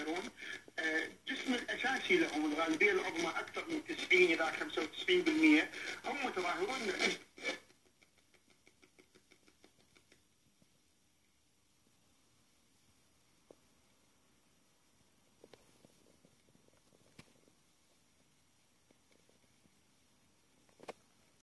يظاهرون الجسم آه، الأساسي لهم الغالبية العظمى أكثر من 90 إلى 95% هم متظاهرون من أجل